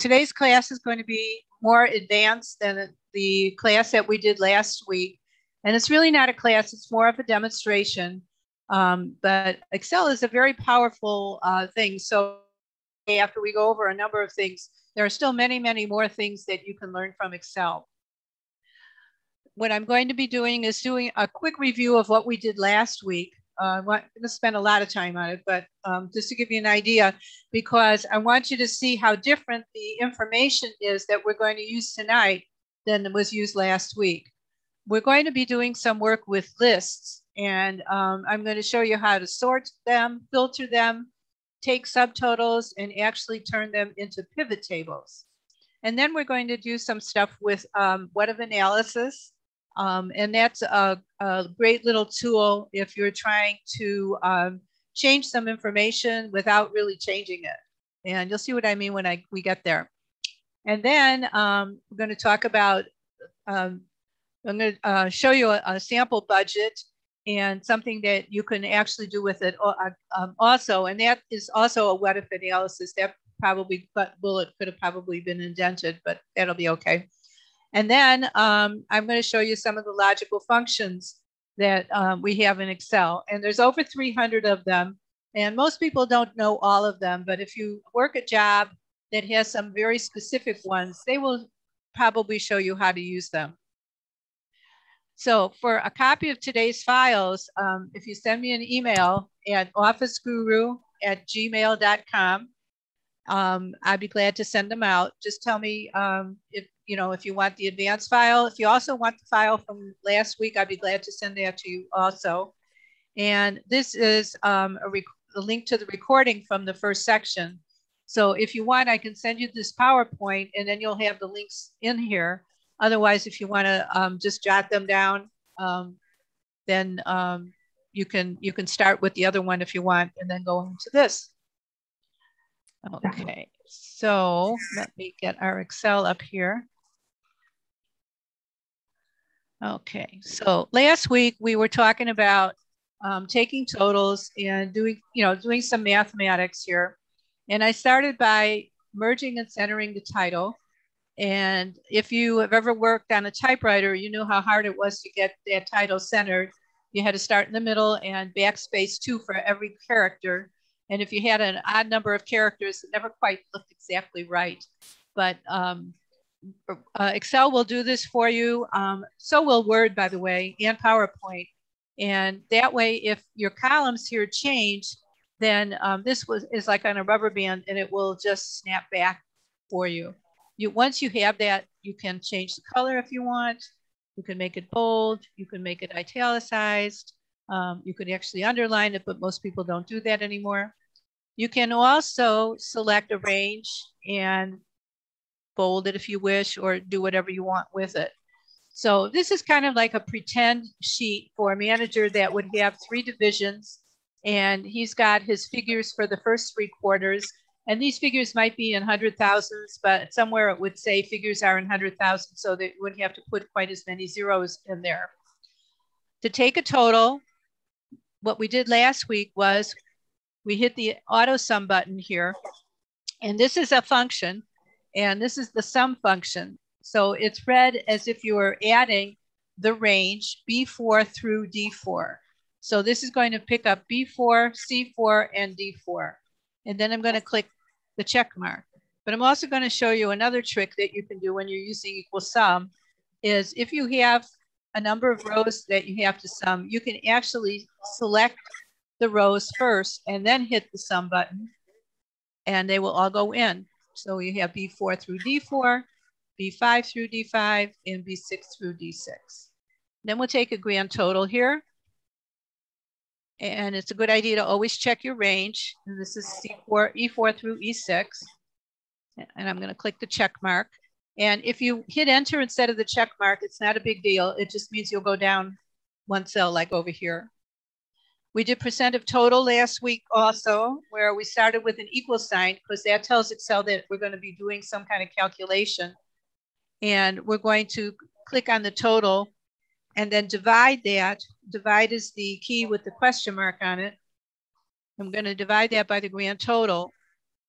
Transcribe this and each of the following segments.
today's class is going to be more advanced than the class that we did last week. And it's really not a class, it's more of a demonstration. Um, but Excel is a very powerful uh, thing. So after we go over a number of things, there are still many, many more things that you can learn from Excel. What I'm going to be doing is doing a quick review of what we did last week. Uh, I'm not going to spend a lot of time on it, but um, just to give you an idea, because I want you to see how different the information is that we're going to use tonight than was used last week. We're going to be doing some work with lists, and um, I'm going to show you how to sort them, filter them, take subtotals, and actually turn them into pivot tables. And then we're going to do some stuff with um, what if analysis, um, and that's a, a, great little tool if you're trying to um, change some information without really changing it. And you'll see what I mean when I, we get there. And then um, we're going to talk about, um, I'm going to uh, show you a, a, sample budget and something that you can actually do with it uh, um, also. And that is also a what if analysis. That probably, bullet could have probably been indented, but that'll be okay. And then um, I'm going to show you some of the logical functions that um, we have in Excel. And there's over 300 of them. And most people don't know all of them, but if you work a job that has some very specific ones, they will probably show you how to use them. So for a copy of today's files, um, if you send me an email at officeguru at gmail.com, um, I'd be glad to send them out. Just tell me um, if you know if you want the advanced file. If you also want the file from last week, I'd be glad to send that to you also. And this is um, a, a, link to the recording from the first section. So if you want, I can send you this PowerPoint and then you'll have the links in here. Otherwise, if you want to um, just jot them down, um, then um, you can you can start with the other one if you want and then go into this. Okay, so let me get our Excel up here. Okay, so last week we were talking about um, taking totals and doing, you know, doing some mathematics here. And I started by merging and centering the title. And if you have ever worked on a typewriter, you know how hard it was to get that title centered. You had to start in the middle and backspace two for every character. And if you had an odd number of characters, it never quite looked exactly right. But um, uh, Excel will do this for you. Um, so will Word, by the way, and PowerPoint. And that way, if your columns here change, then um, this was, is like on a rubber band and it will just snap back for you. you. Once you have that, you can change the color if you want. You can make it bold. You can make it italicized. Um, you could actually underline it, but most people don't do that anymore. You can also select a range and bold it if you wish, or do whatever you want with it. So this is kind of like a pretend sheet for a manager that would have three divisions and he's got his figures for the first three quarters. And these figures might be in hundred thousands, but somewhere it would say figures are in hundred thousand, so they wouldn't have to put quite as many zeros in there. To take a total, what we did last week was we hit the auto sum button here. And this is a function, and this is the sum function. So it's read as if you were adding the range B4 through D4. So this is going to pick up B4, C4, and D4. And then I'm going to click the check mark. But I'm also going to show you another trick that you can do when you're using equal sum is if you have a number of rows that you have to sum, you can actually select the rows first and then hit the sum button and they will all go in. So we have B4 through D4, B5 through D5, and B6 through D6. Then we'll take a grand total here. And it's a good idea to always check your range. And this is C4, E4 through E6. And I'm gonna click the check mark. And if you hit enter instead of the check mark, it's not a big deal. It just means you'll go down one cell like over here. We did percent of total last week also, where we started with an equal sign because that tells Excel that we're going to be doing some kind of calculation. And we're going to click on the total and then divide that. Divide is the key with the question mark on it. I'm going to divide that by the grand total.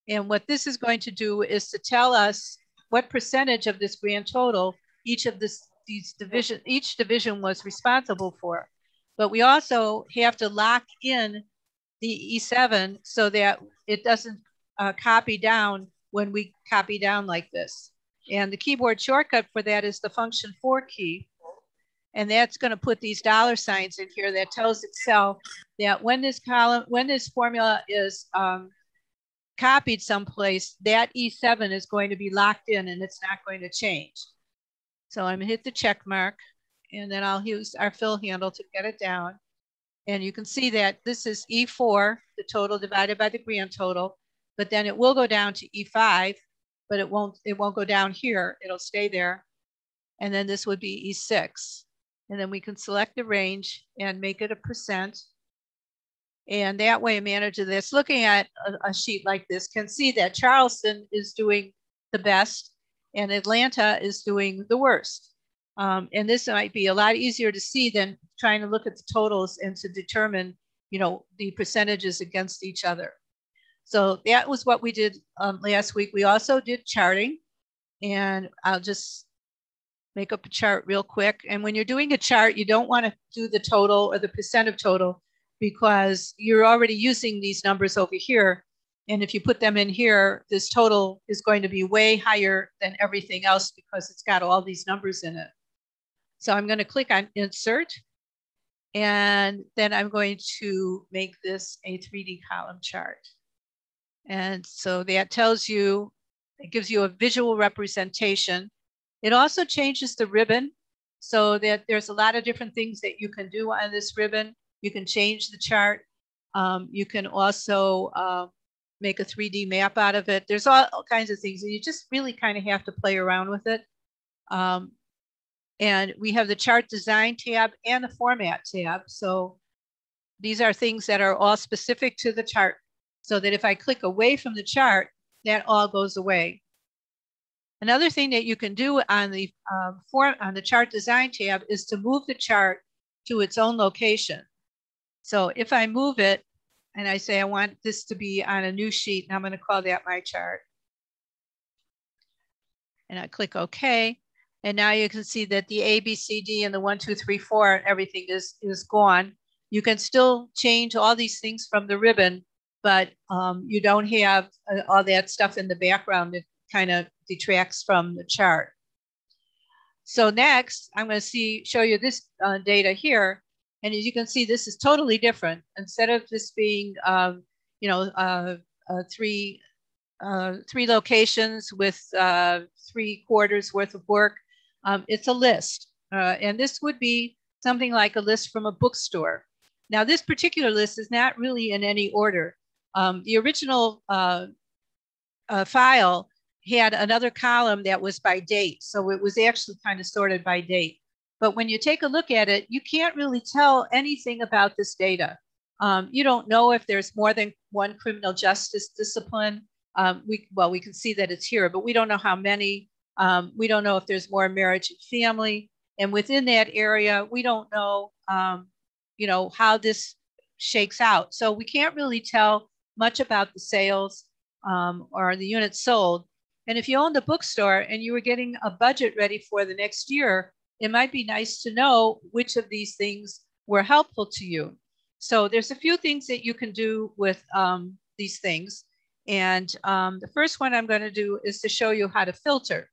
And what this is going to do is to tell us what percentage of this grand total each of this, these division, each division was responsible for. But we also have to lock in the E7 so that it doesn't uh, copy down when we copy down like this. And the keyboard shortcut for that is the function 4 key. And that's going to put these dollar signs in here that tells Excel that when this column, when this formula is um, copied someplace, that E7 is going to be locked in and it's not going to change. So I'm gonna hit the check mark and then I'll use our fill handle to get it down. And you can see that this is E4, the total divided by the grand total, but then it will go down to E5, but it won't, it won't go down here. It'll stay there. And then this would be E6. And then we can select the range and make it a percent. And that way a manager that's looking at a, a sheet like this can see that Charleston is doing the best and Atlanta is doing the worst. Um, and this might be a lot easier to see than trying to look at the totals and to determine, you know, the percentages against each other. So that was what we did um, last week. We also did charting and I'll just make up a chart real quick. And when you're doing a chart, you don't want to do the total or the percent of total because you're already using these numbers over here. And if you put them in here, this total is going to be way higher than everything else because it's got all these numbers in it. So I'm going to click on insert and then I'm going to make this a 3D column chart. And so that tells you, it gives you a visual representation. It also changes the ribbon so that there's a lot of different things that you can do on this ribbon. You can change the chart. Um, you can also uh, make a 3D map out of it. There's all, all kinds of things. And you just really kind of have to play around with it. Um, and we have the chart design tab and the format tab. So these are things that are all specific to the chart so that if I click away from the chart, that all goes away. Another thing that you can do on the uh, form on the chart design tab is to move the chart to its own location. So if I move it and I say I want this to be on a new sheet, and I'm going to call that my chart. And I click OK. And now you can see that the A, B, C, D, and the one, two, three, four, everything is, is gone. You can still change all these things from the ribbon, but um, you don't have uh, all that stuff in the background that kind of detracts from the chart. So next, I'm going to see show you this uh, data here. And as you can see, this is totally different. Instead of this being, um, you know, uh, uh, three, uh, three locations with uh, three quarters worth of work, um, it's a list. Uh, and this would be something like a list from a bookstore. Now, this particular list is not really in any order. Um, the original uh, uh, file had another column that was by date. So it was actually kind of sorted by date. But when you take a look at it, you can't really tell anything about this data. Um, you don't know if there's more than one criminal justice discipline. Um, we, well, we can see that it's here, but we don't know how many. Um, we don't know if there's more marriage and family. And within that area, we don't know, um, you know, how this shakes out. So we can't really tell much about the sales um, or the units sold. And if you owned a bookstore and you were getting a budget ready for the next year, it might be nice to know which of these things were helpful to you. So there's a few things that you can do with um, these things. And um, the first one I'm going to do is to show you how to filter.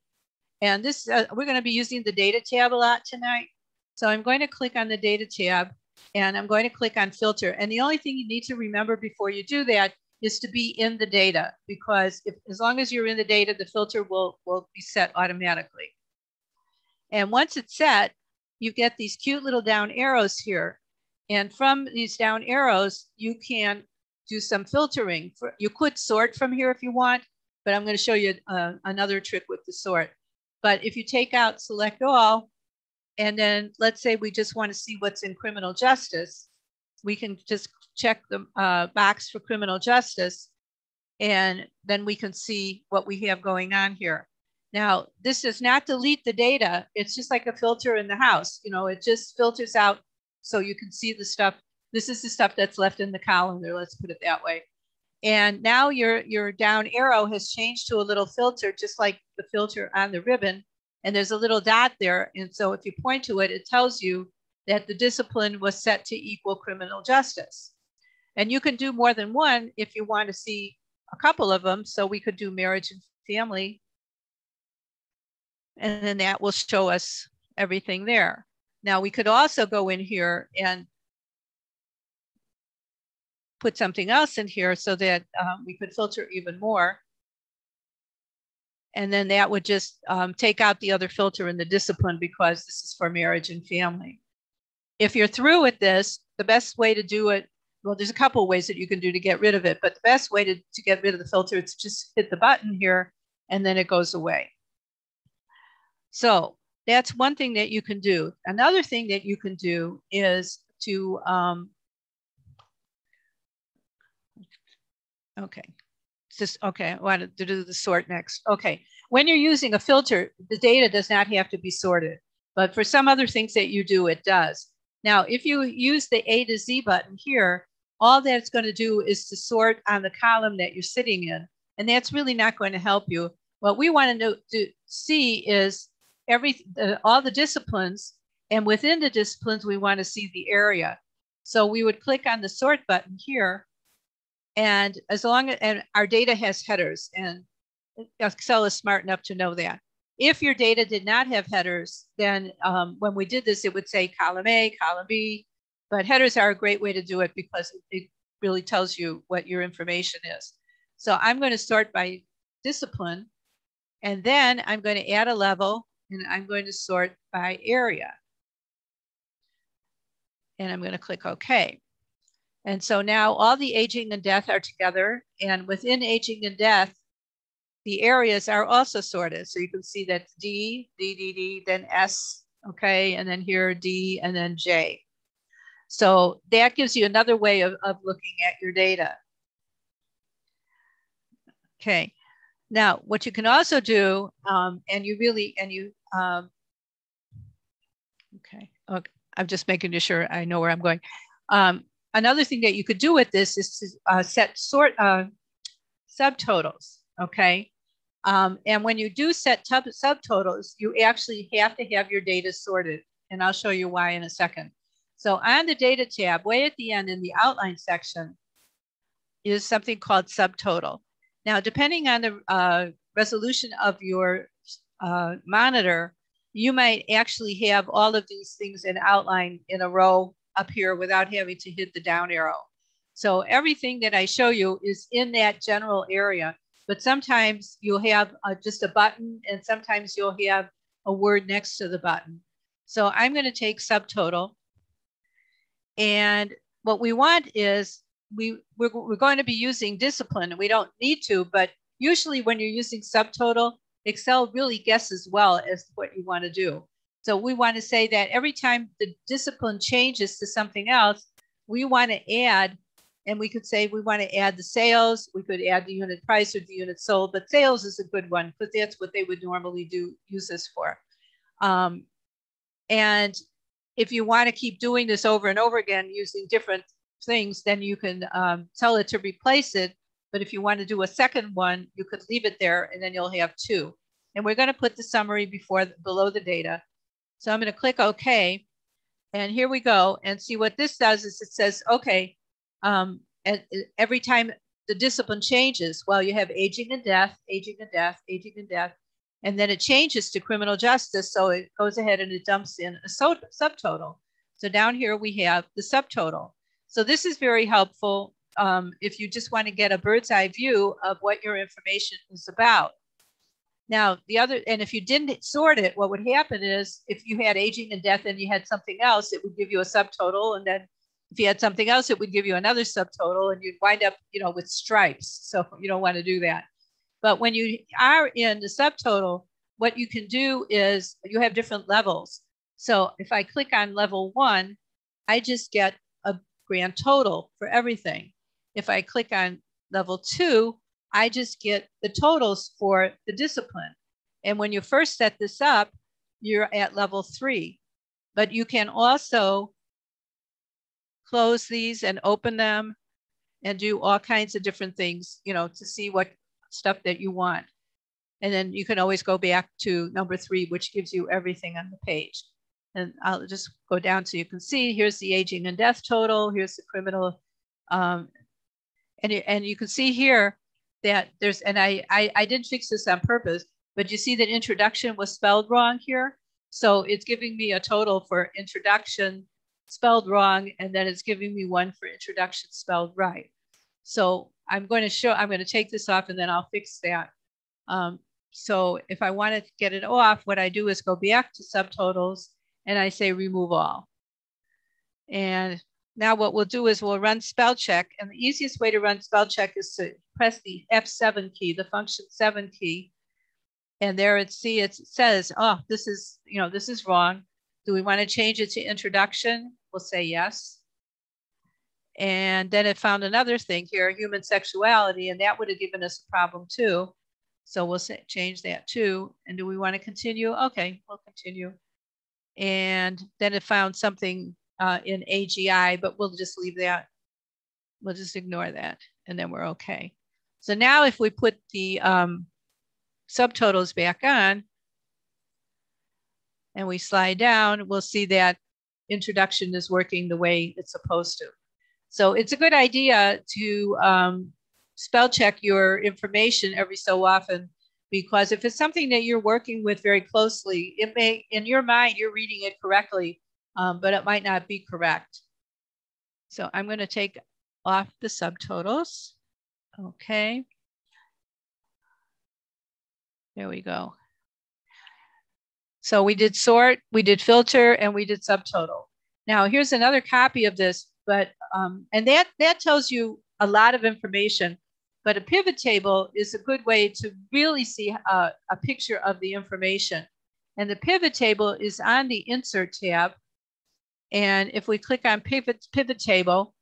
And this, uh, we're going to be using the data tab a lot tonight. So I'm going to click on the data tab and I'm going to click on filter. And the only thing you need to remember before you do that is to be in the data because if, as long as you're in the data, the filter will, will be set automatically. And once it's set, you get these cute little down arrows here. And from these down arrows, you can do some filtering. You could sort from here if you want, but I'm going to show you uh, another trick with the sort. But if you take out select all, and then let's say we just want to see what's in criminal justice, we can just check the uh, box for criminal justice, and then we can see what we have going on here. Now, this does not delete the data. It's just like a filter in the house. You know, it just filters out so you can see the stuff. This is the stuff that's left in the column there. Let's put it that way. And now your, your down arrow has changed to a little filter, just like the filter on the ribbon. And there's a little dot there. And so if you point to it, it tells you that the discipline was set to equal criminal justice. And you can do more than one if you want to see a couple of them. So we could do marriage and family. And then that will show us everything there. Now we could also go in here and put something else in here so that um, we could filter even more. And then that would just um, take out the other filter in the discipline because this is for marriage and family. If you're through with this, the best way to do it, well, there's a couple ways that you can do to get rid of it, but the best way to, to get rid of the filter is just hit the button here and then it goes away. So that's one thing that you can do. Another thing that you can do is to um, Okay. Just okay. I wanted to do the sort next. Okay. When you're using a filter, the data does not have to be sorted, but for some other things that you do, it does. Now, if you use the A to Z button here, all that's going to do is to sort on the column that you're sitting in, and that's really not going to help you. What we want to, know, to see is every uh, all the disciplines, and within the disciplines, we want to see the area. So we would click on the sort button here, and as long as and our data has headers, and Excel is smart enough to know that. If your data did not have headers, then um, when we did this, it would say column A, column B, but headers are a great way to do it because it really tells you what your information is. So I'm going to sort by discipline, and then I'm going to add a level, and I'm going to sort by area. And I'm going to click OK. And so now all the aging and death are together. And within aging and death, the areas are also sorted. So you can see that D, D, D, D, then S, okay, and then here D, and then J. So that gives you another way of, of looking at your data. Okay, now what you can also do, um, and you really, and you, um, okay, okay, I'm just making sure I know where I'm going. Um, another thing that you could do with this is to uh, set sort uh, subtotals, okay? Um, and when you do set subtotals, you actually have to have your data sorted. And I'll show you why in a second. So on the data tab, way at the end in the outline section is something called subtotal. Now, depending on the uh, resolution of your uh, monitor, you might actually have all of these things in outline in a row up here without having to hit the down arrow. So everything that I show you is in that general area, but sometimes you'll have uh, just a button and sometimes you'll have a word next to the button. So I'm gonna take subtotal. And what we want is, we, we're, we're going to be using discipline. And we don't need to, but usually when you're using subtotal, Excel really guesses well as what you wanna do. So we want to say that every time the discipline changes to something else, we want to add, and we could say we want to add the sales, we could add the unit price or the unit sold, but sales is a good one because that's what they would normally do use this for. Um, and if you want to keep doing this over and over again using different things, then you can um, tell it to replace it. But if you want to do a second one, you could leave it there and then you'll have two. And we're going to put the summary before below the data. So I'm going to click OK. And here we go. And see what this does is it says, OK, um, and every time the discipline changes, well, you have aging and death, aging and death, aging and death. And then it changes to criminal justice. So it goes ahead and it dumps in a so subtotal. So down here we have the subtotal. So this is very helpful um, if you just want to get a bird's eye view of what your information is about. Now, the other, and if you didn't sort it, what would happen is if you had aging and death and you had something else, it would give you a subtotal. And then if you had something else, it would give you another subtotal and you'd wind up, you know, with stripes. So you don't want to do that. But when you are in the subtotal, what you can do is you have different levels. So if I click on level one, I just get a grand total for everything. If I click on level two, I just get the totals for the discipline. And when you first set this up, you're at level three, but you can also close these and open them and do all kinds of different things, you know, to see what stuff that you want. And then you can always go back to number three, which gives you everything on the page. And I'll just go down so you can see, here's the aging and death total, here's the criminal. Um, and, and you can see here that there's, and I, I, I didn't fix this on purpose, but you see that introduction was spelled wrong here. So it's giving me a total for introduction spelled wrong, and then it's giving me one for introduction spelled right. So I'm going to show, I'm going to take this off and then I'll fix that. Um, so if I want to get it off, what I do is go back to subtotals and I say remove all. And now what we'll do is we'll run spell check. And the easiest way to run spell check is to press the F7 key, the function seven key. And there it see it says, oh, this is, you know, this is wrong. Do we want to change it to introduction? We'll say yes. And then it found another thing here, human sexuality, and that would have given us a problem too. So we'll say, change that too. And do we want to continue? Okay, we'll continue. And then it found something uh, in AGI, but we'll just leave that. We'll just ignore that and then we're okay. So now if we put the um, subtotals back on and we slide down, we'll see that introduction is working the way it's supposed to. So it's a good idea to um, spell check your information every so often because if it's something that you're working with very closely, it may, in your mind, you're reading it correctly, um, but it might not be correct. So I'm going to take off the subtotals. Okay. There we go. So we did sort, we did filter, and we did subtotal. Now here's another copy of this, but um, and that that tells you a lot of information. But a pivot table is a good way to really see a, a picture of the information. And the pivot table is on the Insert tab. And if we click on Pivot, pivot Table,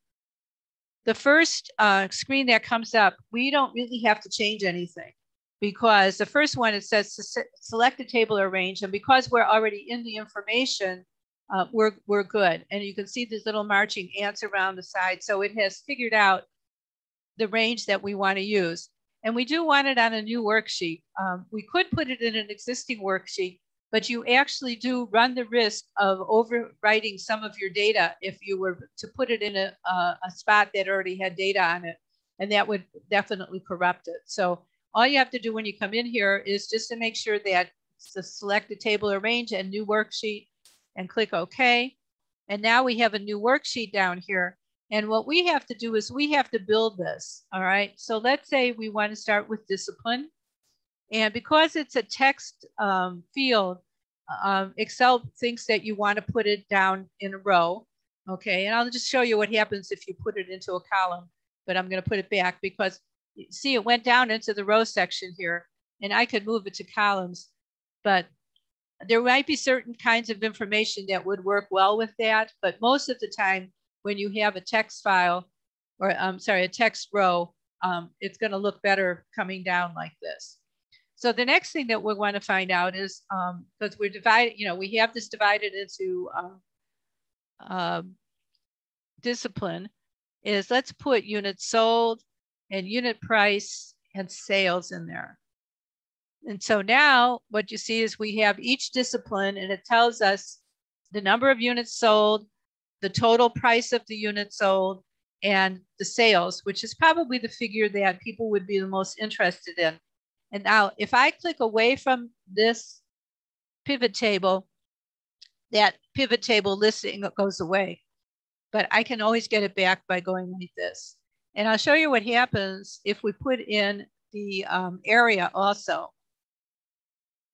the first uh, screen that comes up, we don't really have to change anything because the first one, it says select a table or range. And because we're already in the information, uh, we're, we're good. And you can see these little marching ants around the side. So it has figured out the range that we want to use. And we do want it on a new worksheet. Um, we could put it in an existing worksheet, but you actually do run the risk of overwriting some of your data if you were to put it in a, a, a spot that already had data on it. And that would definitely corrupt it. So all you have to do when you come in here is just to make sure that select the table or range and new worksheet and click OK. And now we have a new worksheet down here. And what we have to do is we have to build this. All right. So let's say we want to start with discipline. And because it's a text um, field, um, Excel thinks that you want to put it down in a row. Okay. And I'll just show you what happens if you put it into a column. But I'm going to put it back because see, it went down into the row section here. And I could move it to columns. But there might be certain kinds of information that would work well with that. But most of the time, when you have a text file, or I'm um, sorry, a text row, um, it's going to look better coming down like this. So the next thing that we want to find out is because um, we're divided, you know, we have this divided into um, um, discipline is let's put units sold and unit price and sales in there. And so now what you see is we have each discipline and it tells us the number of units sold, the total price of the unit sold and the sales, which is probably the figure that people would be the most interested in. And now if I click away from this pivot table, that pivot table listing goes away, but I can always get it back by going like this. And I'll show you what happens if we put in the um, area also.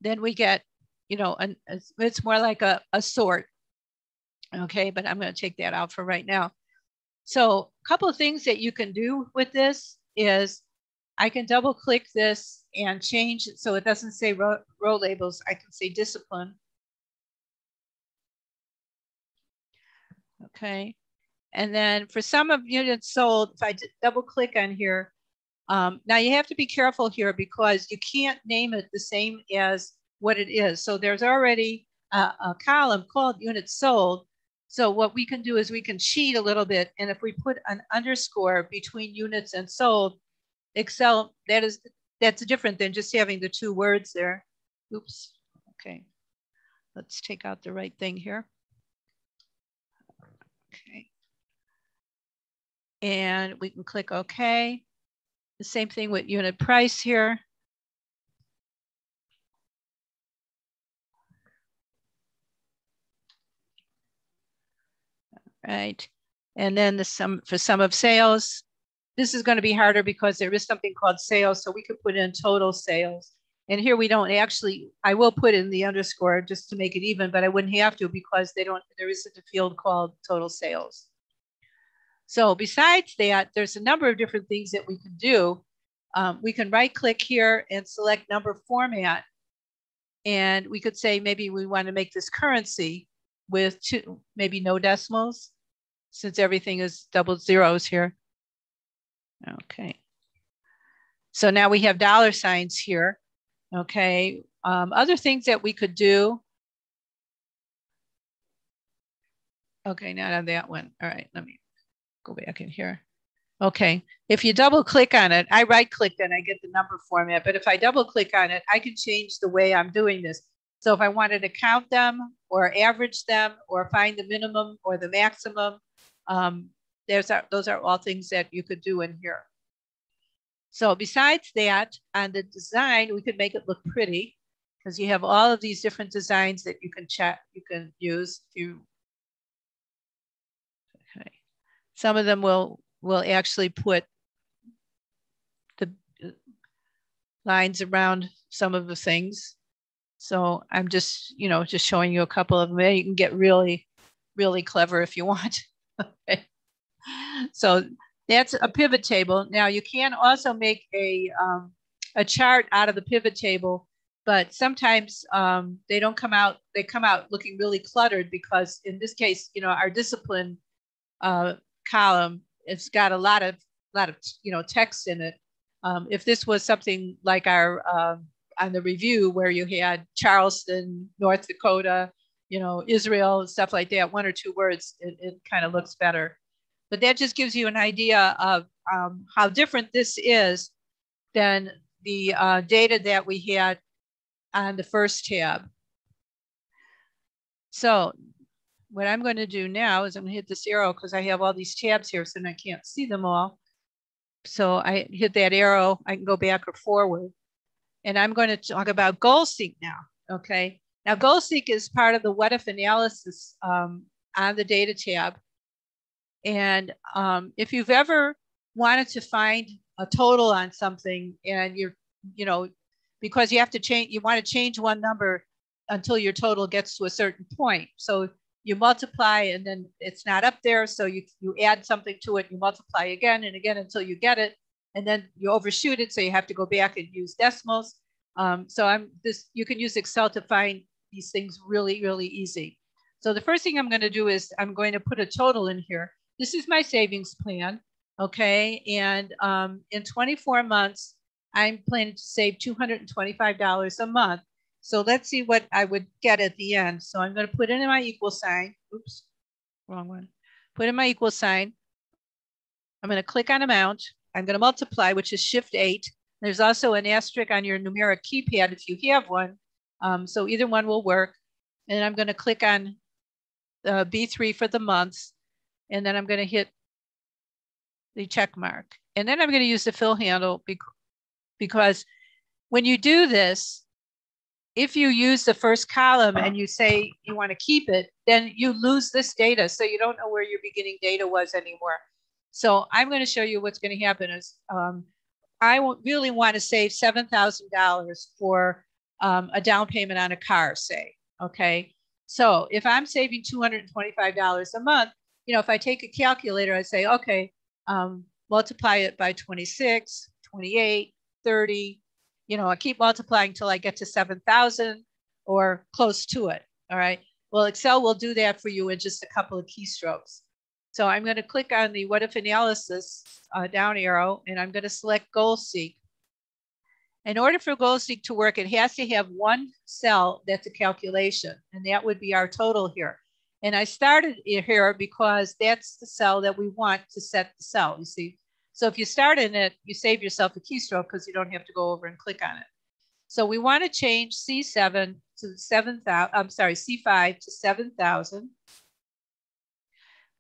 Then we get, you know, an, it's more like a, a sort. Okay, but I'm going to take that out for right now. So a couple of things that you can do with this is I can double click this and change it so it doesn't say row, row labels. I can say discipline. Okay. And then for some of units sold, if I double click on here, um, now you have to be careful here because you can't name it the same as what it is. So there's already a, a column called units sold. So what we can do is we can cheat a little bit. And if we put an underscore between units and sold, Excel, that is, that's different than just having the two words there. Oops, okay. Let's take out the right thing here. Okay. And we can click OK. The same thing with unit price here. Right. And then the sum for sum of sales, this is going to be harder because there is something called sales. So we could put in total sales. And here we don't actually, I will put in the underscore just to make it even, but I wouldn't have to because they don't, there isn't a field called total sales. So besides that, there's a number of different things that we can do. Um, we can right click here and select number format. And we could say maybe we want to make this currency with two, maybe no decimals since everything is double zeros here. Okay. So now we have dollar signs here. Okay. Um, other things that we could do. Okay, not on that one. All right, let me go back in here. Okay, if you double click on it, I right click and I get the number format, but if I double click on it, I can change the way I'm doing this. So if I wanted to count them or average them or find the minimum or the maximum, um, there's our, those are all things that you could do in here. So besides that, on the design, we could make it look pretty because you have all of these different designs that you can chat, you can use. You, okay. Some of them will, will actually put the uh, lines around some of the things. So I'm just, you know, just showing you a couple of them. You can get really, really clever if you want. okay. So that's a pivot table. Now you can also make a, um, a chart out of the pivot table, but sometimes um, they don't come out, they come out looking really cluttered because in this case, you know, our discipline uh, column, it's got a lot of, lot of, you know, text in it. Um, if this was something like our, uh, on the review where you had Charleston, North Dakota, you know, Israel, stuff like that, one or two words, it, it kind of looks better. But that just gives you an idea of um, how different this is than the uh, data that we had on the first tab. So what I'm going to do now is I'm going to hit this arrow because I have all these tabs here so I can't see them all. So I hit that arrow, I can go back or forward. And I'm going to talk about GoalSeek now, okay? Now GoalSeek is part of the what if analysis um, on the data tab. And um, if you've ever wanted to find a total on something and you're, you know, because you have to change, you want to change one number until your total gets to a certain point. So you multiply and then it's not up there. So you, you add something to it, you multiply again and again until you get it. And then you overshoot it. So you have to go back and use decimals. Um, so I'm this, you can use Excel to find these things really, really easy. So the first thing I'm going to do is I'm going to put a total in here this is my savings plan. Okay. And um, in 24 months, I'm planning to save $225 a month. So let's see what I would get at the end. So I'm going to put in my equal sign. Oops, wrong one. Put in my equal sign. I'm going to click on amount. I'm going to multiply, which is shift eight. There's also an asterisk on your numeric keypad if you have one. Um, so either one will work. And I'm going to click on uh, B3 for the months and then I'm going to hit the check mark. And then I'm going to use the fill handle because when you do this, if you use the first column and you say you want to keep it, then you lose this data. So you don't know where your beginning data was anymore. So I'm going to show you what's going to happen is um, I really want to save $7,000 for um, a down payment on a car, say, okay? So if I'm saving $225 a month, you know, if I take a calculator, I say, okay, um, multiply it by 26, 28, 30. You know, I keep multiplying until I get to 7,000 or close to it. All right. Well, Excel will do that for you in just a couple of keystrokes. So I'm going to click on the what if analysis uh, down arrow and I'm going to select goal seek. In order for goal seek to work, it has to have one cell that's a calculation, and that would be our total here. And I started here because that's the cell that we want to set the cell, you see. So if you start in it, you save yourself a keystroke because you don't have to go over and click on it. So we want to change C7 to 7,000, I'm sorry, C5 to 7,000.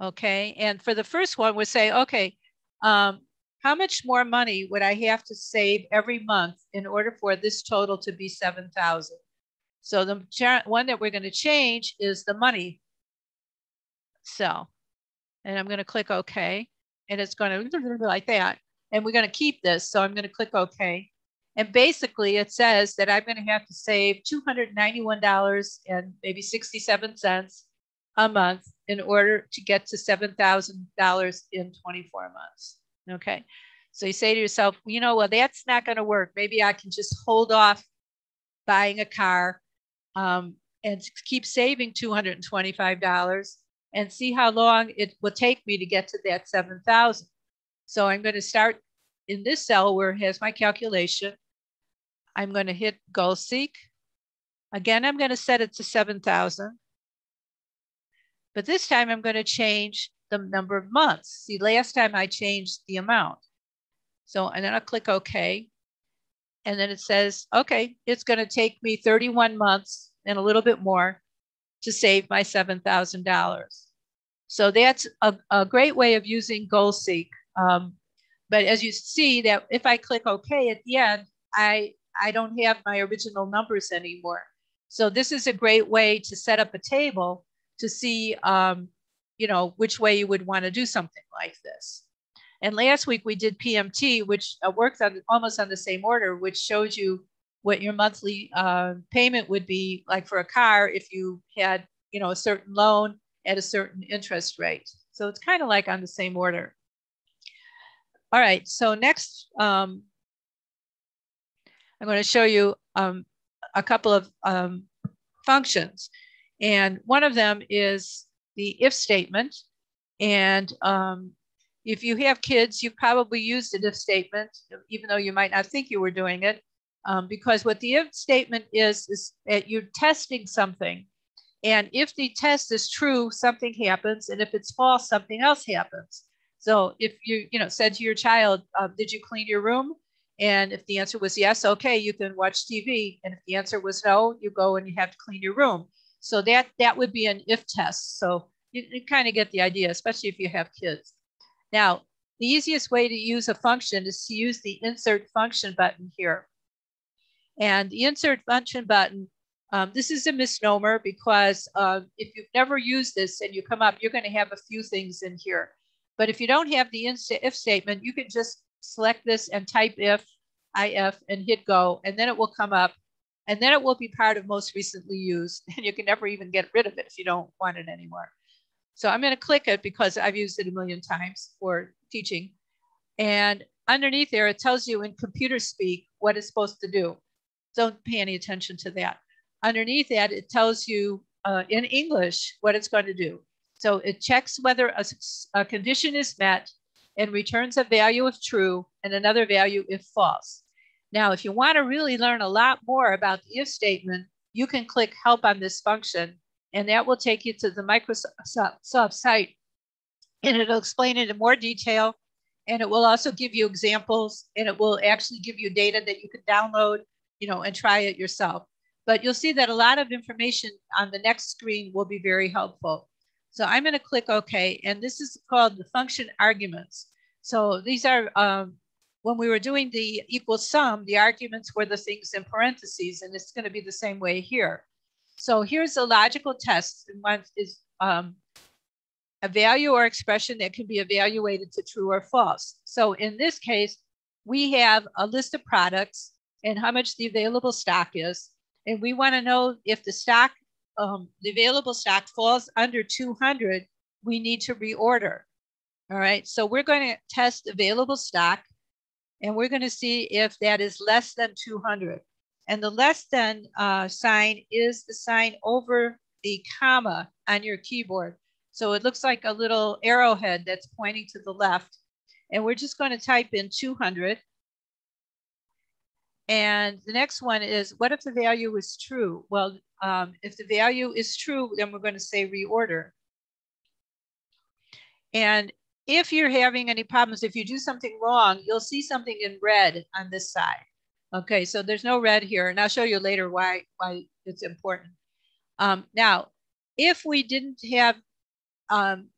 Okay, and for the first one, we say, okay, um, how much more money would I have to save every month in order for this total to be 7,000? So the one that we're going to change is the money cell. And I'm going to click OK. And it's going to like that. And we're going to keep this. So I'm going to click OK. And basically, it says that I'm going to have to save $291 and maybe 67 cents a month in order to get to $7,000 in 24 months. Okay. So you say to yourself, you know, well, that's not going to work. Maybe I can just hold off buying a car um, and keep saving $225 and see how long it will take me to get to that 7,000. So I'm going to start in this cell where it has my calculation. I'm going to hit goal seek. Again, I'm going to set it to 7,000. But this time I'm going to change the number of months. See, last time I changed the amount. So, and then I'll click OK. And then it says, okay, it's going to take me 31 months and a little bit more to save my $7,000. So that's a, a, great way of using GoalSeek. Um, but as you see that if I click OK at the end, I, I don't have my original numbers anymore. So this is a great way to set up a table to see, um, you know, which way you would want to do something like this. And last week we did PMT, which uh, works on almost on the same order, which shows you what your monthly uh, payment would be like for a car if you had, you know, a certain loan at a certain interest rate. So it's kind of like on the same order. All right, so next, um, I'm going to show you um, a couple of um, functions. And one of them is the if statement. And um, if you have kids, you've probably used an if statement, even though you might not think you were doing it. Um, because what the if statement is, is that you're testing something. And if the test is true, something happens. And if it's false, something else happens. So if you, you know, said to your child, uh, did you clean your room? And if the answer was yes, okay, you can watch TV. And if the answer was no, you go and you have to clean your room. So that, that would be an if test. So you, you kind of get the idea, especially if you have kids. Now, the easiest way to use a function is to use the insert function button here. And the insert function button, um, this is a misnomer because uh, if you've never used this and you come up, you're going to have a few things in here. But if you don't have the if statement, you can just select this and type if, if, and hit go, and then it will come up. And then it will be part of most recently used. And you can never even get rid of it if you don't want it anymore. So I'm going to click it because I've used it a million times for teaching. And underneath there, it tells you in computer speak what it's supposed to do. Don't pay any attention to that. Underneath that, it tells you uh, in English what it's going to do. So it checks whether a, a condition is met and returns a value if true and another value if false. Now, if you want to really learn a lot more about the if statement, you can click help on this function and that will take you to the Microsoft site and it'll explain it in more detail and it will also give you examples and it will actually give you data that you can download you know and try it yourself but you'll see that a lot of information on the next screen will be very helpful so i'm going to click ok and this is called the function arguments so these are um, when we were doing the equal sum the arguments were the things in parentheses and it's going to be the same way here so here's a logical test. and One is um, a value or expression that can be evaluated to true or false. So in this case, we have a list of products and how much the available stock is. And we want to know if the stock, um, the available stock falls under 200, we need to reorder. All right, so we're going to test available stock and we're going to see if that is less than 200. And the less than uh, sign is the sign over the comma on your keyboard. So it looks like a little arrowhead that's pointing to the left. And we're just going to type in 200. And the next one is, what if the value is true? Well, um, if the value is true, then we're going to say reorder. And if you're having any problems, if you do something wrong, you'll see something in red on this side. Okay, so there's no red here, and I'll show you later why, why it's important. Um, now, if we didn't have, um,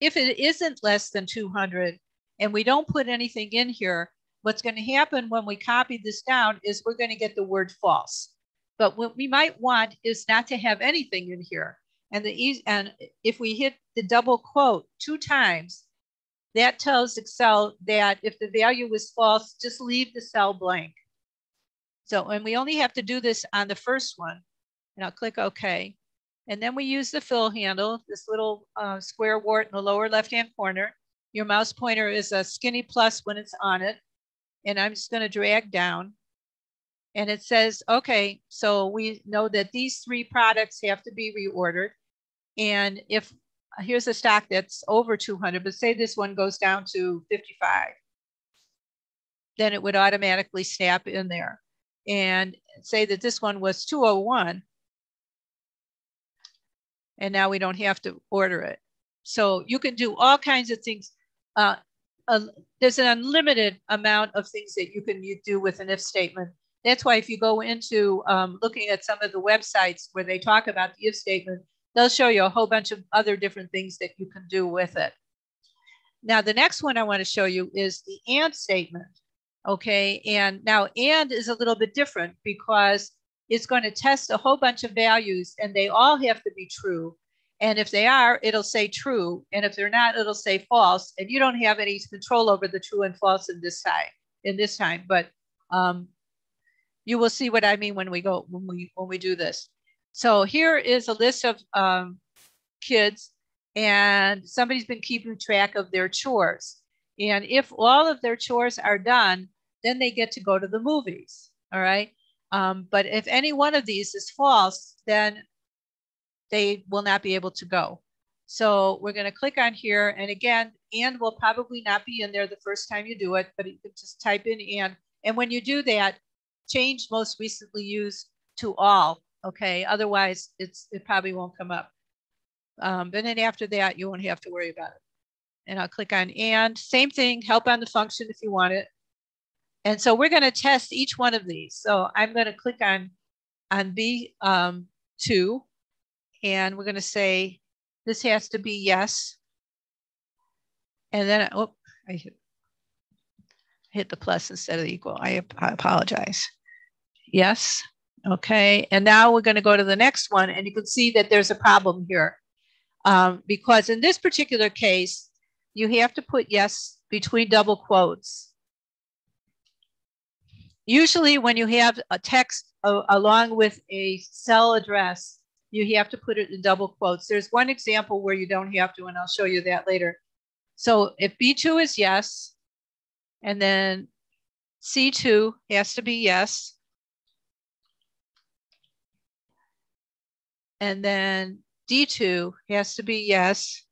if it isn't less than 200 and we don't put anything in here, what's going to happen when we copy this down is we're going to get the word false. But what we might want is not to have anything in here. And the easy, and if we hit the double quote two times, that tells Excel that if the value is false, just leave the cell blank. So, and we only have to do this on the first one, and I'll click OK. And then we use the fill handle, this little uh, square wart in the lower left-hand corner. Your mouse pointer is a skinny plus when it's on it. And I'm just gonna drag down. And it says, okay, so we know that these three products have to be reordered. And if here's a stock that's over 200, but say this one goes down to 55, then it would automatically snap in there. And say that this one was 201, and now we don't have to order it. So you can do all kinds of things. Uh, uh, there's an unlimited amount of things that you can you do with an if statement. That's why if you go into um, looking at some of the websites where they talk about the if statement, they'll show you a whole bunch of other different things that you can do with it. Now, the next one I want to show you is the AND statement. Okay, and now AND is a little bit different because it's going to test a whole bunch of values and they all have to be true. And if they are, it'll say true. And if they're not, it'll say false. And you don't have any control over the true and false in this time, in this time. But um, you will see what I mean when we go when we when we do this. So here is a list of um, kids, and somebody's been keeping track of their chores. And if all of their chores are done, then they get to go to the movies. All right. Um, but if any one of these is false, then they will not be able to go. So we're going to click on here. And again, and will probably not be in there the first time you do it, but you can just type in and. And when you do that, change most recently used to all Okay, otherwise it's it probably won't come up. Um, but then after that, you won't have to worry about it. And I'll click on and same thing, help on the function if you want it. And so we're going to test each one of these. So I'm going to click on on B2 um, and we're going to say this has to be yes. And then, oh, I hit, hit the plus instead of the equal. I, I apologize. Yes. Okay, and now we're going to go to the next one, and you can see that there's a problem here. Um, because in this particular case, you have to put yes between double quotes. Usually when you have a text along with a cell address, you have to put it in double quotes. There's one example where you don't have to, and I'll show you that later. So if B2 is yes, and then C2 has to be yes, And then D2 has to be yes.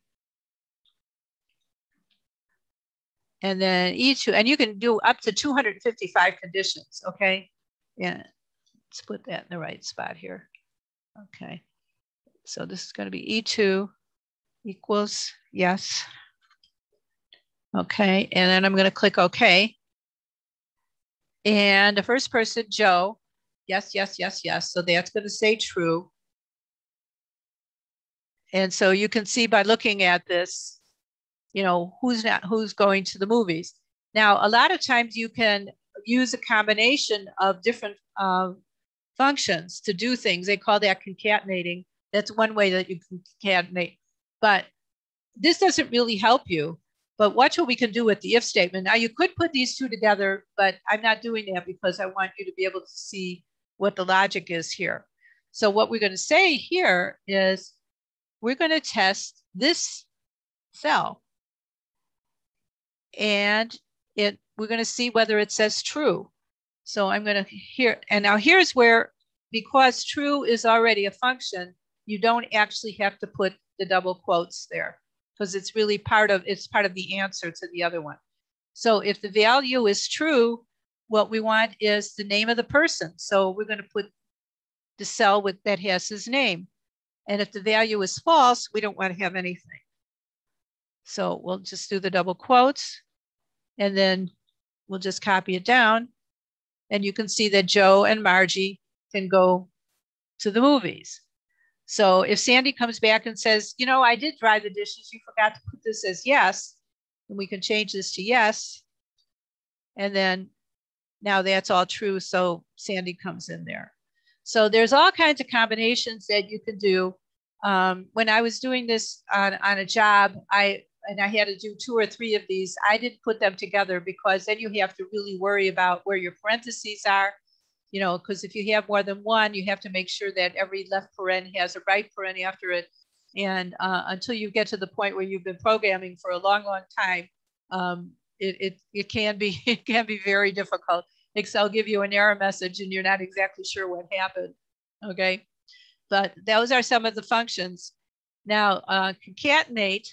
And then E2, and you can do up to 255 conditions, okay? Yeah, let's put that in the right spot here. Okay, so this is gonna be E2 equals yes. Okay, and then I'm gonna click okay. And the first person, Joe, yes, yes, yes, yes. So that's gonna say true. And so you can see by looking at this, you know, who's not who's going to the movies. Now, a lot of times you can use a combination of different uh, functions to do things. They call that concatenating. That's one way that you can concatenate. But this doesn't really help you. But watch what we can do with the if statement. Now, you could put these two together, but I'm not doing that because I want you to be able to see what the logic is here. So what we're going to say here is we're going to test this cell. And it we're going to see whether it says true. So I'm going to here, and now here's where, because true is already a function, you don't actually have to put the double quotes there because it's really part of, it's part of the answer to the other one. So if the value is true, what we want is the name of the person. So we're going to put the cell with that has his name. And if the value is false, we don't want to have anything. So we'll just do the double quotes and then we'll just copy it down. And you can see that Joe and Margie can go to the movies. So if Sandy comes back and says, you know, I did dry the dishes, you forgot to put this as yes, and we can change this to yes. And then now that's all true. So Sandy comes in there. So there's all kinds of combinations that you can do. Um, when I was doing this on, on a job, I and I had to do two or three of these. I didn't put them together because then you have to really worry about where your parentheses are. You know, because if you have more than one, you have to make sure that every left paren has a right paren after it. And uh, until you get to the point where you've been programming for a long, long time, um, it, it, it can be it can be very difficult. Excel give you an error message and you're not exactly sure what happened. Okay, but those are some of the functions. Now uh, concatenate.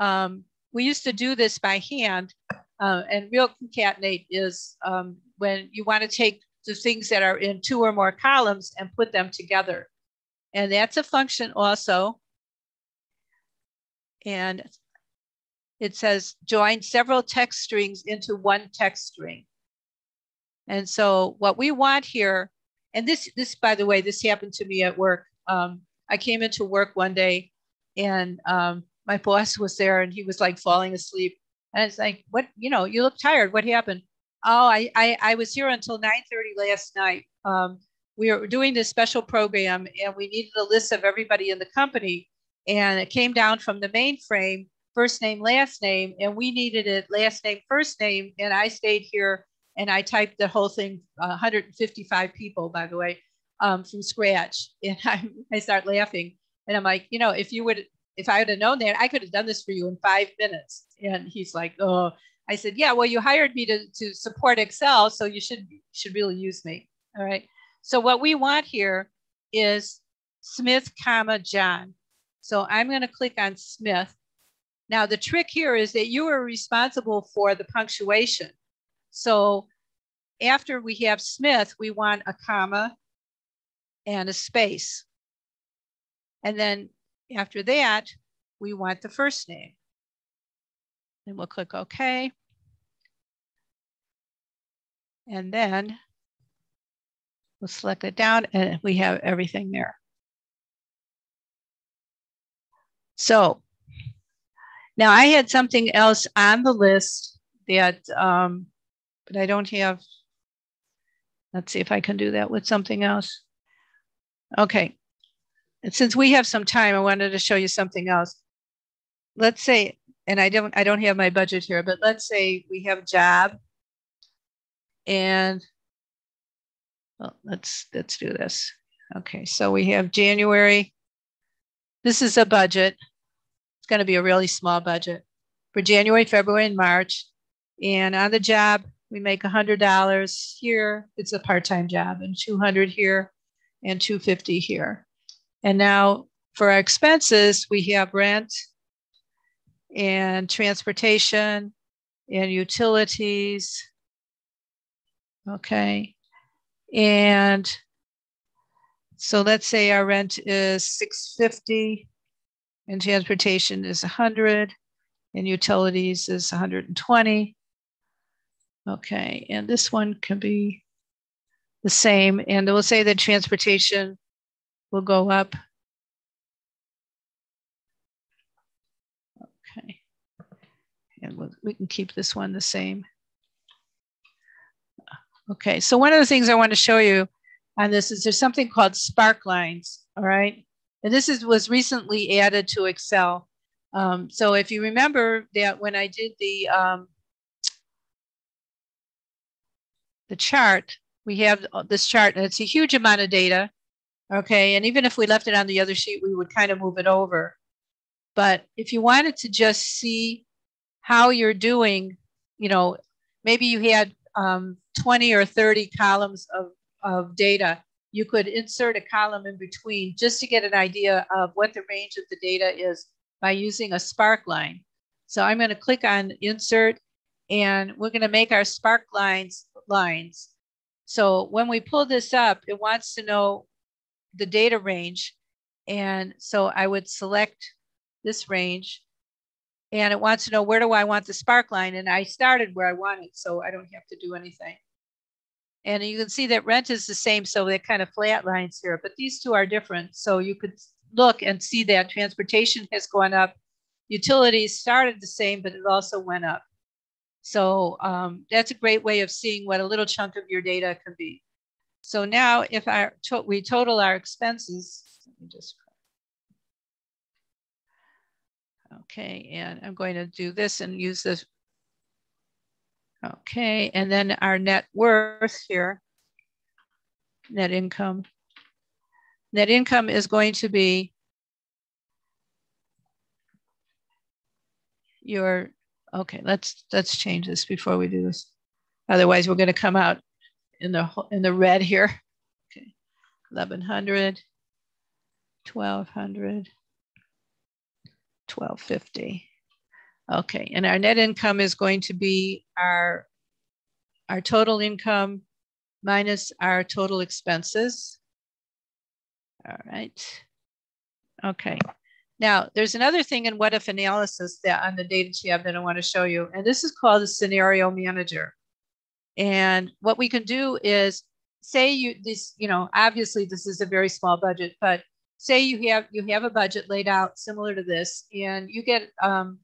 Um, we used to do this by hand, uh, and real concatenate is um, when you want to take the things that are in two or more columns and put them together. And that's a function also. And it says join several text strings into one text string. And so what we want here, and this, this by the way, this happened to me at work. Um, I came into work one day and um, my boss was there and he was like falling asleep. And it's like, what, you know, you look tired. What happened? Oh, I, I, I was here until 9.30 last night. Um, we were doing this special program and we needed a list of everybody in the company. And it came down from the mainframe first name, last name, and we needed it last name, first name. And I stayed here and I typed the whole thing, uh, 155 people, by the way, um, from scratch. And I, I start laughing. And I'm like, you know, if you would, if I would have known that, I could have done this for you in five minutes. And he's like, oh, I said, yeah, well, you hired me to, to support Excel, so you should should really use me. All right. So what we want here is Smith, comma John. So I'm going to click on Smith now, the trick here is that you are responsible for the punctuation. So after we have Smith, we want a comma and a space. And then after that, we want the first name. And we'll click OK. And then we'll select it down and we have everything there. So now I had something else on the list that, um, but I don't have. Let's see if I can do that with something else. Okay. And since we have some time, I wanted to show you something else. Let's say, and I don't, I don't have my budget here, but let's say we have a job and well, let's, let's do this. Okay. So we have January. This is a budget It's going to be a really small budget for January, February, and March. And on the job, we make $100 here. It's a part-time job, and 200 here, and 250 here. And now for our expenses, we have rent and transportation and utilities. Okay. And so let's say our rent is 650 and transportation is 100 and utilities is 120. Okay, and this one can be the same. And we'll say that transportation will go up. Okay, and we'll, we can keep this one the same. Okay, so one of the things I want to show you on this is there's something called spark lines, all right? And this is, was recently added to Excel. Um, so if you remember that when I did the, um, the chart, we have this chart and it's a huge amount of data. Okay, and even if we left it on the other sheet, we would kind of move it over. But if you wanted to just see how you're doing, you know, maybe you had um, 20 or 30 columns of, of data you could insert a column in between just to get an idea of what the range of the data is by using a spark line. So I'm going to click on insert and we're going to make our spark lines lines. So when we pull this up, it wants to know the data range. And so I would select this range and it wants to know where do I want the spark line? And I started where I wanted, so I don't have to do anything. And you can see that rent is the same, so they're kind of flat lines here, but these two are different. So you could look and see that transportation has gone up. Utilities started the same, but it also went up. So um, that's a great way of seeing what a little chunk of your data can be. So now if our to we total our expenses, let me just, okay, and I'm going to do this and use this. Okay, and then our net worth here, net income. Net income is going to be your Okay, let's let's change this before we do this. Otherwise, we're going to come out in the in the red here. Okay, 1100, 1200, 1250. Okay, and our net income is going to be our our total income minus our total expenses. All right. Okay. Now, there's another thing in what if analysis that on the data tab that I want to show you, and this is called the scenario manager. And what we can do is say you this, you know, obviously this is a very small budget, but say you have you have a budget laid out similar to this, and you get um,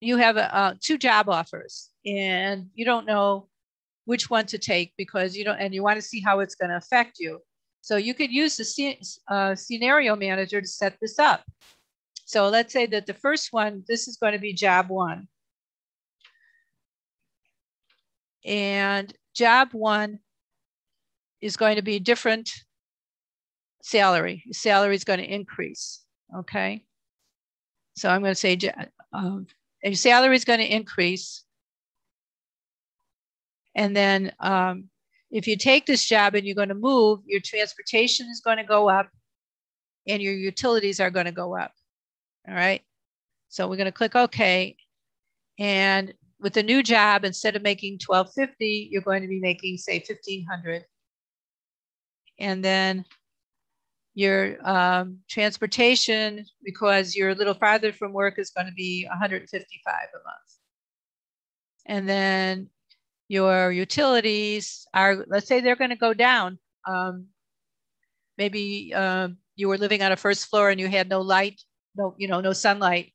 you have a, uh, two job offers, and you don't know which one to take because you don't, and you want to see how it's going to affect you. So you could use the uh, scenario manager to set this up. So let's say that the first one, this is going to be job one. And job one is going to be different salary. Salary is going to increase. Okay. So I'm going to say um, your salary is going to increase. And then um, if you take this job and you're going to move, your transportation is going to go up and your utilities are going to go up. All right. So we're going to click OK. And with the new job, instead of making 1250, you're going to be making, say, 1500. And then your um, transportation, because you're a little farther from work, is going to be 155 a month. And then your utilities are, let's say they're going to go down. Um, maybe uh, you were living on a first floor and you had no light no, you know, no sunlight.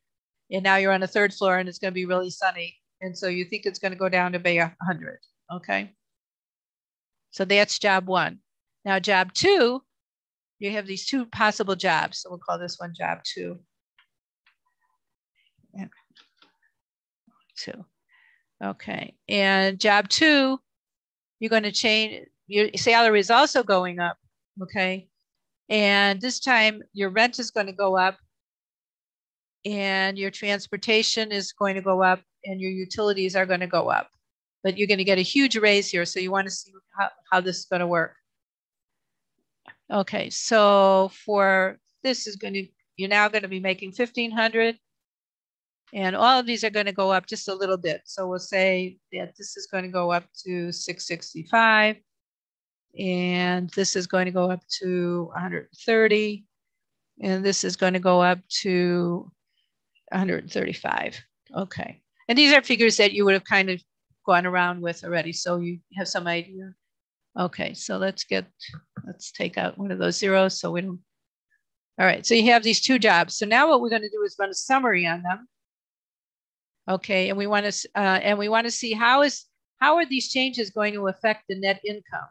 And now you're on a third floor and it's going to be really sunny. And so you think it's going to go down to be 100. Okay. So that's job one. Now, job two, you have these two possible jobs. So we'll call this one job two. Two. Okay. And job two, you're going to change, your salary is also going up. Okay. And this time your rent is going to go up and your transportation is going to go up and your utilities are going to go up. But you're going to get a huge raise here. So you want to see how, how this is going to work. Okay, so for this is going to, you're now going to be making 1500 and all of these are going to go up just a little bit. So we'll say that this is going to go up to 665 and this is going to go up to 130 and this is going to go up to 135. Okay. And these are figures that you would have kind of gone around with already. So you have some idea. Okay, so let's get, let's take out one of those zeros so we don't. All right, so you have these two jobs. So now what we're going to do is run a summary on them. Okay, and we want to, uh, and we want to see how is, how are these changes going to affect the net income?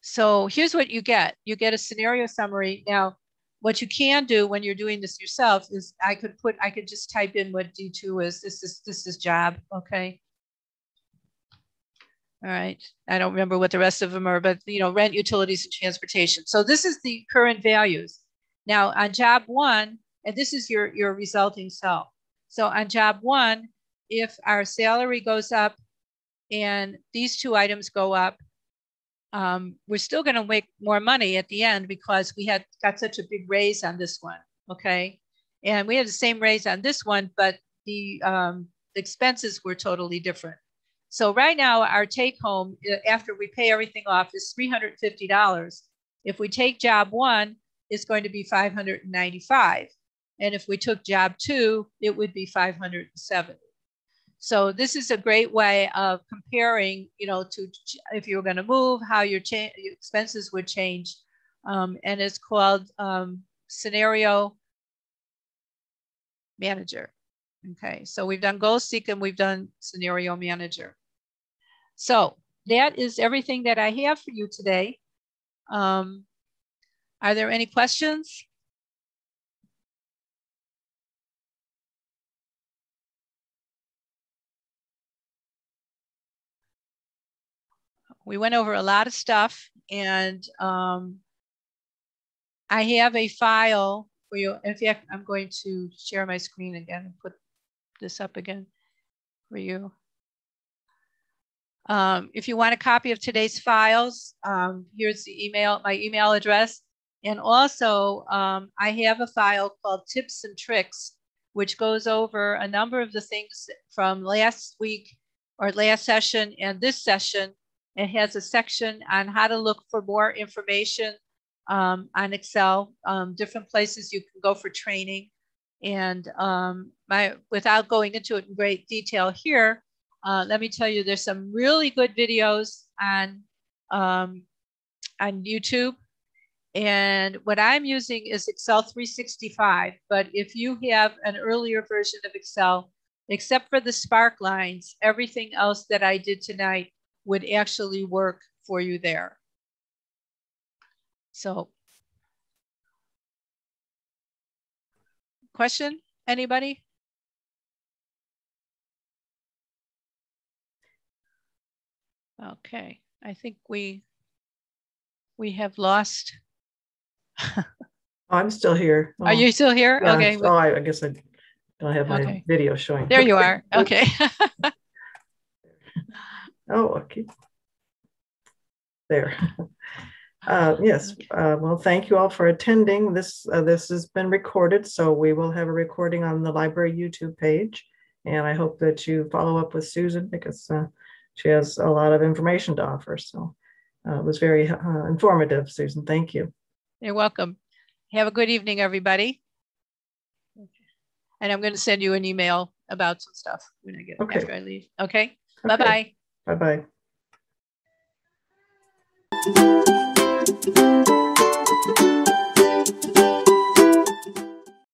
So here's what you get. You get a scenario summary. Now, what you can do when you're doing this yourself is I could put, I could just type in what D2 is. This is, this is job, okay? All right, I don't remember what the rest of them are, but you know, rent, utilities, and transportation. So this is the current values. Now on job one, and this is your, your resulting cell. So on job one, if our salary goes up and these two items go up, um, we're still going to make more money at the end because we had got such a big raise on this one. Okay. And we had the same raise on this one, but the, um, the expenses were totally different. So right now, our take home uh, after we pay everything off is $350. If we take job one, it's going to be 595. And if we took job two, it would be 570. So this is a great way of comparing, you know, to if you were going to move, how your, your expenses would change. Um, and it's called um, scenario manager. Okay, so we've done goal seek and we've done scenario manager. So that is everything that I have for you today. Um, are there any questions? We went over a lot of stuff and um, I have a file for you. In fact, I'm going to share my screen again and put this up again for you. Um, if you want a copy of today's files, um, here's the email, my email address. And also, um, I have a file called Tips and Tricks, which goes over a number of the things from last week or last session and this session. It has a section on how to look for more information um, on Excel, um, different places you can go for training. And um, my, without going into it in great detail here, uh, let me tell you, there's some really good videos on, um, on YouTube. And what I'm using is Excel 365. But if you have an earlier version of Excel, except for the spark lines, everything else that I did tonight would actually work for you there. So question, anybody? Okay, I think we we have lost. I'm still here. Oh, are you still here? Yeah, okay. Oh, I, I, guess I don't have my okay. video showing. There you are. Okay. oh, okay. There. Uh, yes. Uh, well, thank you all for attending. This uh, this has been recorded, so we will have a recording on the library YouTube page. And I hope that you follow up with Susan because uh, she has a lot of information to offer. So uh, it was very uh, informative, Susan. Thank you. You're welcome. Have a good evening, everybody. And I'm going to send you an email about some stuff when I get okay. after I leave. Okay. okay. Bye bye. Bye bye. Thank you.